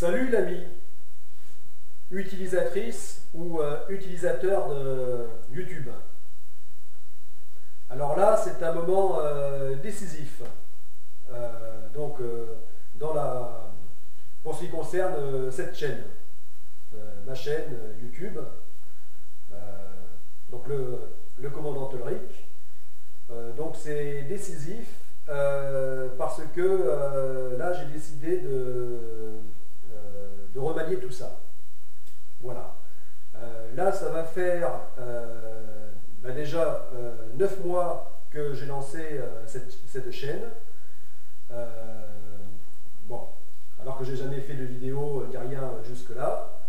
Salut l'ami, utilisatrice ou euh, utilisateur de YouTube. Alors là, c'est un moment euh, décisif. Euh, donc, dans la, pour ce qui concerne cette chaîne, ma chaîne YouTube, donc le, le commandant Ulrich. donc c'est décisif parce que là, j'ai décidé de de remanier tout ça. Voilà. Euh, là, ça va faire euh, bah, déjà euh, neuf mois que j'ai lancé cette, chaîne. bon, alors que j'ai jamais fait de vidéo ni rien jusque-là.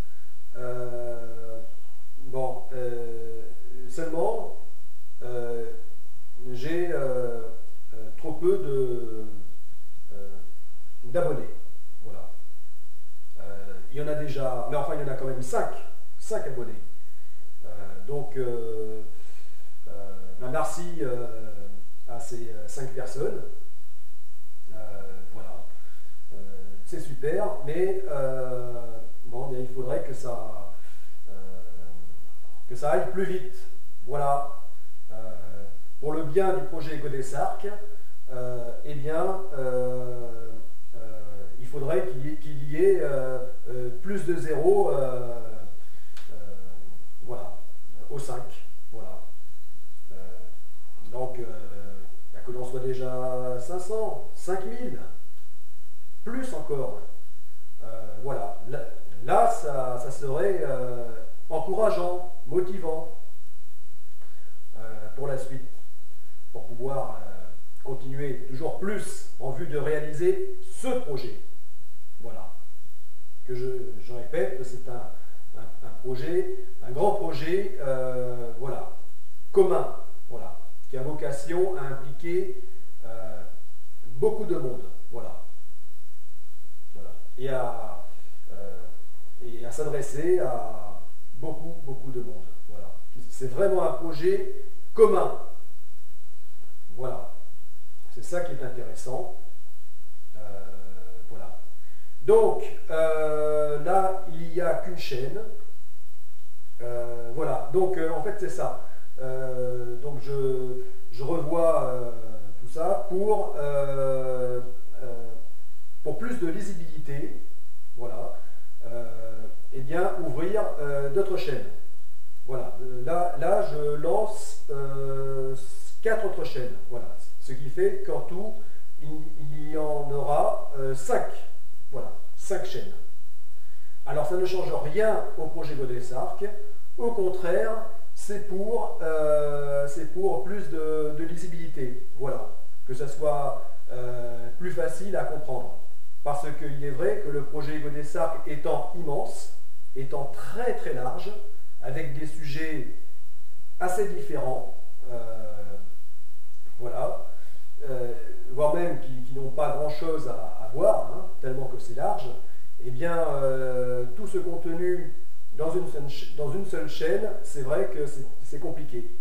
bon, seulement, j'ai trop peu d'abonnés en a déjà, mais enfin il y en a quand même 5, 5 abonnés. Euh, donc, euh, euh, merci à ces 5 personnes. voilà. c'est super, mais bon, il faudrait que ça, que ça aille plus vite. Voilà. pour le bien du projet Godessarc, eh bien, faudrait qu'il y ait euh, plus de 0, euh, euh, voilà, au 5. Voilà. donc, que l'on soit déjà 500, 5000, plus encore. voilà. Là, ça, serait encourageant, motivant pour la suite, pour pouvoir continuer toujours plus en vue de réaliser ce projet. Voilà que je, répète c'est un, projet, un grand projet, euh, voilà, commun, voilà, qui a vocation à impliquer euh, beaucoup de monde, voilà, et à, euh, et à s'adresser à beaucoup, beaucoup de monde, voilà. C'est vraiment un projet commun, voilà. C'est ça qui est intéressant. Donc euh, là, chaîne. Euh, voilà, donc euh, en fait c'est ça. donc je, revois tout ça pour, pour plus de lisibilité. Voilà. et bien ouvrir d'autres chaînes. Voilà. Là, là je lance quatre autres chaînes. Voilà. Ce qui fait qu'en tout, il, y en aura cinq. Voilà, cinq chaînes. Alors ça ne change rien au projet Godessarc. Au contraire, c'est pour, euh, plus de, lisibilité. Voilà, que ça soit euh, plus facile à comprendre. Parce qu'il est vrai que le projet Godessarc étant immense, étant très très large, avec des sujets assez différents, euh, voilà, voire même qui, n'ont pas grand-chose à, voir, hein, tellement que c'est large, eh bien, euh, tout ce contenu dans une, seule chaîne, c'est vrai que c'est compliqué.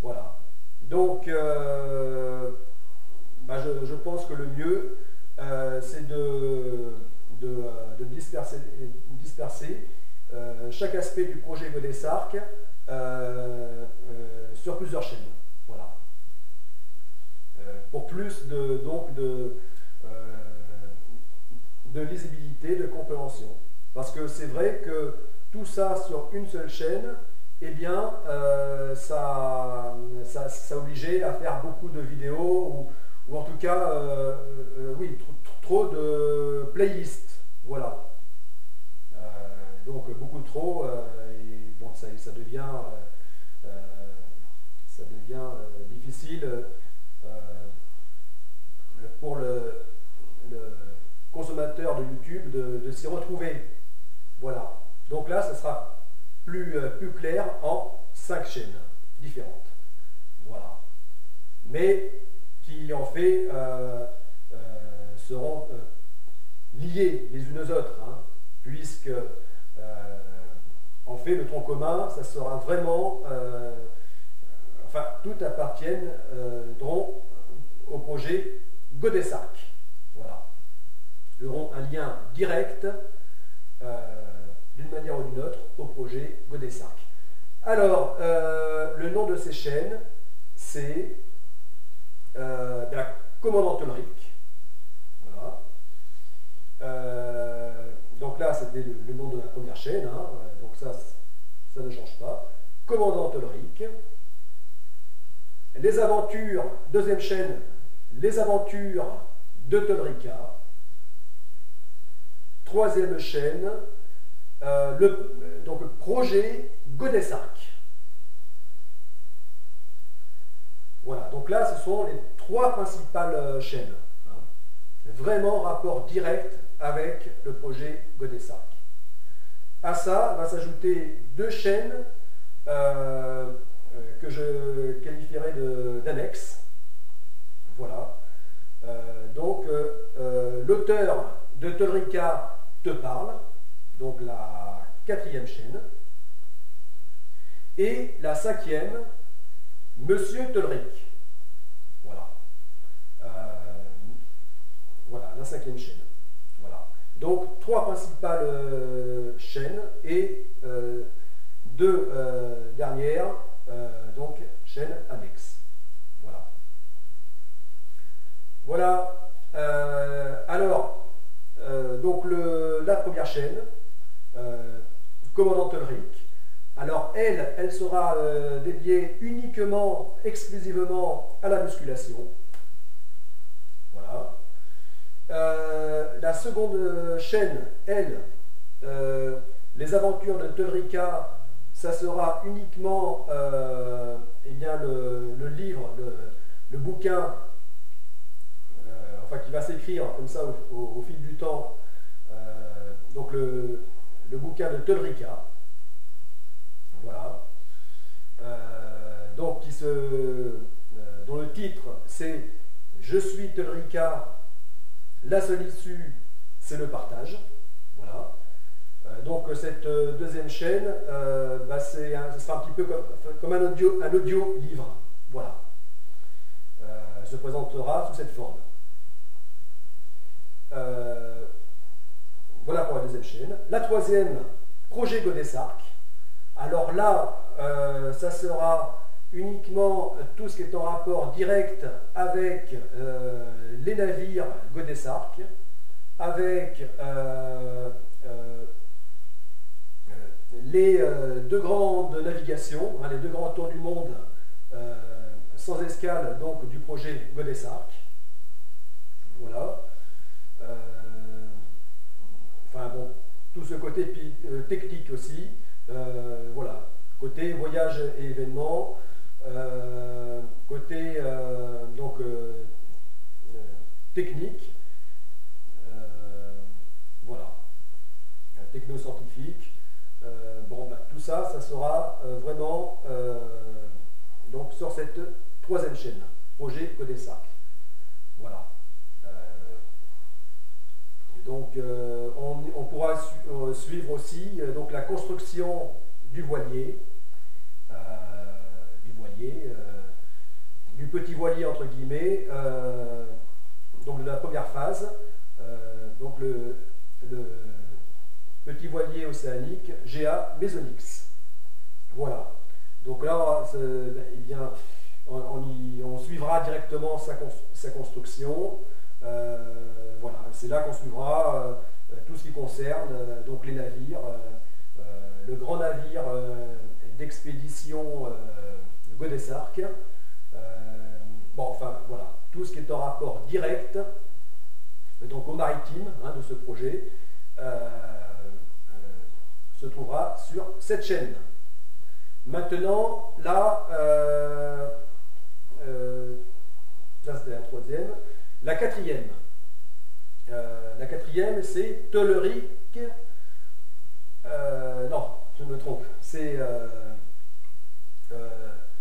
Voilà. Donc, euh, bah, je, pense que le mieux, euh, c'est de, disperser, chaque aspect du projet Godessarc sur plusieurs chaînes pour plus de, donc de, de lisibilité, de compréhension. Parce que c'est vrai que tout ça sur une seule chaîne, eh bien, euh, ça, ça, obligeait à faire beaucoup de vidéos, ou, en tout cas, euh, oui, trop, de playlists. Voilà. donc beaucoup trop, et bon, ça, ça devient, ça devient difficile pour le, de YouTube de, s'y retrouver. Voilà. Donc là, ce sera plus, euh, plus clair en cinq chaînes différentes. Voilà. Mais qui en fait euh, euh, seront liées les unes aux autres, hein, puisque en fait le tronc commun, ça sera vraiment, enfin, tout appartiennent au projet Godessarc. Auront un lien direct, d'une manière ou d'une autre, au projet Godessarc. Alors, le nom de ces chaînes, c'est la commandante Ulrich. Voilà. donc là, c'était le, nom de la première chaîne, hein. donc ça, ça ne change pas. Commandant Ulrich. Les aventures, deuxième chaîne, les aventures de Tolrica. Troisième chaîne, euh, le donc, projet Godessarc. Voilà, donc là, ce sont les trois principales euh, chaînes. Hein. Vraiment rapport direct avec le projet Godessarc. À ça va s'ajouter deux chaînes euh, que je qualifierais d'annexe. Voilà. Donc, l'auteur de Tolrica parle, donc la quatrième chaîne. Et la cinquième, Monsieur Tolric. Voilà. voilà, la cinquième chaîne. Voilà. Donc, trois principales chaînes et deux euh, dernières, euh, donc chaîne annexe. Voilà. Voilà. Euh, alors, donc chaîne, commandante Ulrich. Alors elle, elle sera dédiée uniquement, exclusivement à la musculation. Voilà. la seconde chaîne, elle, les aventures de Tolrika ça sera uniquement euh, eh bien, le, livre, le, bouquin, euh, enfin qui va s'écrire comme ça au, fil du temps, euh, donc le, bouquin de Tolrica. Voilà. donc qui se, dont le titre c'est Je suis Tolrica, la seule issue c'est le partage. Voilà. Euh, donc cette euh, deuxième chaîne, euh, bah, ce sera un petit peu comme, un, audio, un audio livre. Voilà. se présentera sous cette forme. Pour la deuxième chaîne. La troisième, projet Godessarc. Alors là, ça sera uniquement tout ce qui est en rapport direct avec les navires Godessarc, avec les euh, deux grandes navigations, hein, les deux grands tours du monde euh, sans escale donc du projet Godessarc. Voilà. Euh, tout ce côté technique aussi. voilà. Côté voyage et événements, côté donc technique, voilà, techno-scientifique, euh, bon, bah, tout ça, ça sera euh, vraiment euh, donc sur cette troisième chaîne, projet Codessac. Voilà. Donc on, pourra suivre aussi donc la construction du voilier, du voilier, du petit voilier entre guillemets, donc de la première phase. donc le petit voilier océanique GA Mesonix. Voilà. Donc là, eh bien, on, suivra directement sa, construction. Euh, voilà, c'est là qu'on suivra euh, tout ce qui concerne euh, donc les navires, le grand navire d'expédition Godessarc. bon, enfin, voilà, tout ce qui est en rapport direct donc au maritime hein, de ce projet se trouvera sur cette chaîne. Maintenant, là, euh, euh, c'était la troisième. La quatrième. Euh, la quatrième, c'est Toleric. non, je me trompe. C'est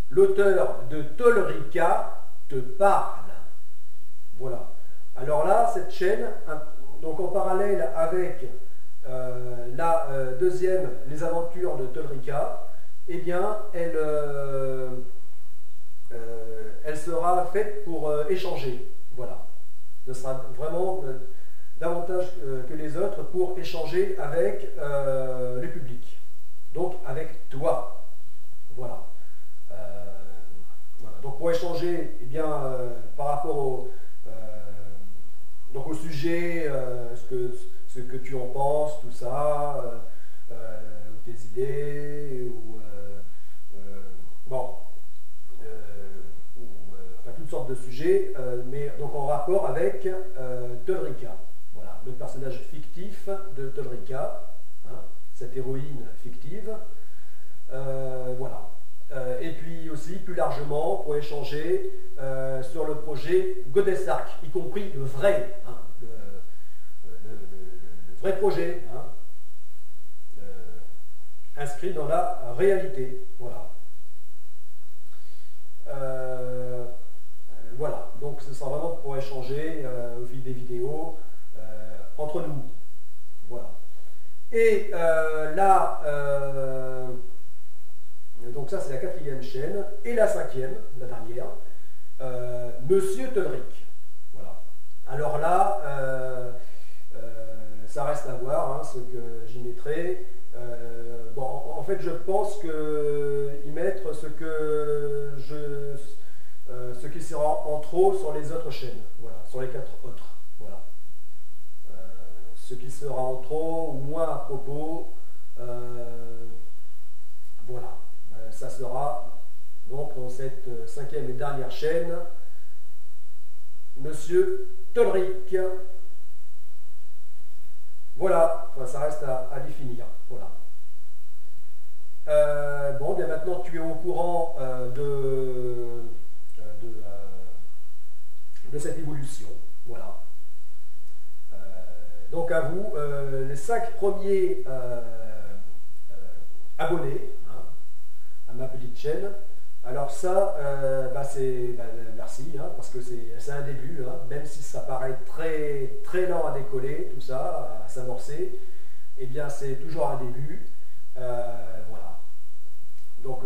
l'auteur de Tolerica te parle. Voilà. Alors là, cette chaîne, donc en parallèle avec euh, la euh, deuxième, les aventures de Tolrica, eh bien, euh, elle sera faite pour échanger. Voilà. Ce sera vraiment davantage que les autres pour échanger avec le public. Donc avec toi. Voilà. Donc pour échanger eh bien, par rapport au, donc au sujet, ce, que, ce que tu en penses, tout ça, tes idées, ou bon, toutes sortes de sujets, euh, donc en rapport avec euh, Tolrika. Voilà, le personnage fictif de Tolrika, hein, cette héroïne fictive. Euh, voilà. et puis aussi, plus largement, pour échanger sur le projet Godesark, y compris le vrai, hein, le, vrai projet, hein, inscrit dans la réalité. Voilà. voilà, donc ce sera vraiment pour échanger euh, au fil des vidéos euh, entre nous. Voilà. Et euh, là, donc ça c'est la quatrième chaîne, et la cinquième, la dernière, Monsieur Tolric. Voilà. Alors là, ça reste à voir, hein, ce que j'y mettrai. bon, en fait, je pense que y mettre ce que je euh, ce qui sera en trop sur les autres chaînes, voilà, sur les quatre autres. Voilà. Euh, ce qui sera en trop ou moins à propos, euh, voilà. ça sera donc dans cette cinquième et dernière chaîne, Monsieur Tolric. Voilà, ça reste à, définir. Voilà. bon, bien maintenant tu es au courant de de cette évolution. Voilà. Euh, donc vous, euh, les cinq premiers euh, abonnés hein, à ma petite chaîne. Alors ça, bah, c'est bah, merci, hein, parce que c'est un début, hein. même si ça paraît très, très lent à décoller, tout ça, à s'amorcer, et eh bien c'est toujours un début. voilà. Donc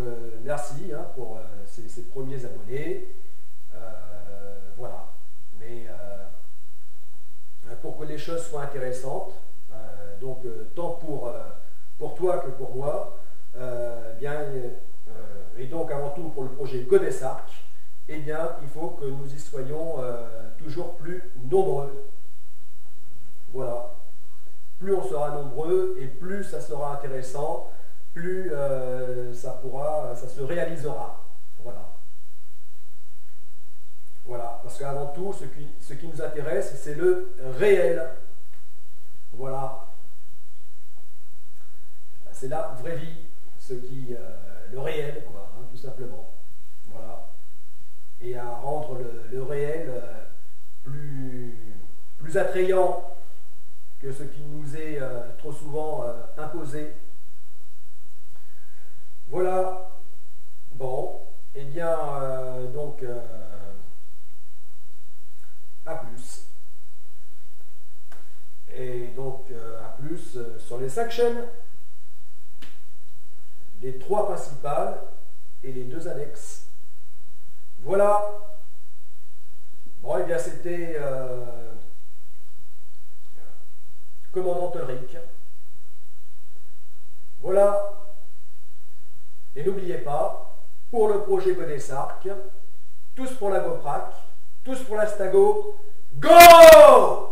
merci pour ces, premiers abonnés. voilà. Mais euh, pour que les choses soient intéressantes, euh, donc euh, tant pour, pour toi que pour moi, bien, et donc avant tout pour le projet Godesarc, eh bien, il faut que nous y soyons toujours plus nombreux. Voilà. Plus on sera nombreux et plus ça sera intéressant, plus ça pourra, ça se réalisera. Voilà. Voilà, parce qu'avant tout, ce qui, nous intéresse, c'est le réel. Voilà. C'est la vraie vie, ce euh, le réel, hein, tout simplement. Voilà. Et à rendre le, réel euh, plus, plus attrayant que ce qui nous est euh, trop souvent imposé. Voilà. Bon. Eh bien, donc à plus. Et donc euh, à plus euh, sur les cinq chaînes, les trois principales et les deux annexes. Voilà. Bon, et eh bien c'était euh, commandant Ulrich. Voilà. Et n'oubliez pas, pour le projet Bonnet tous pour la GoPrac, tous pour l'Astago. Go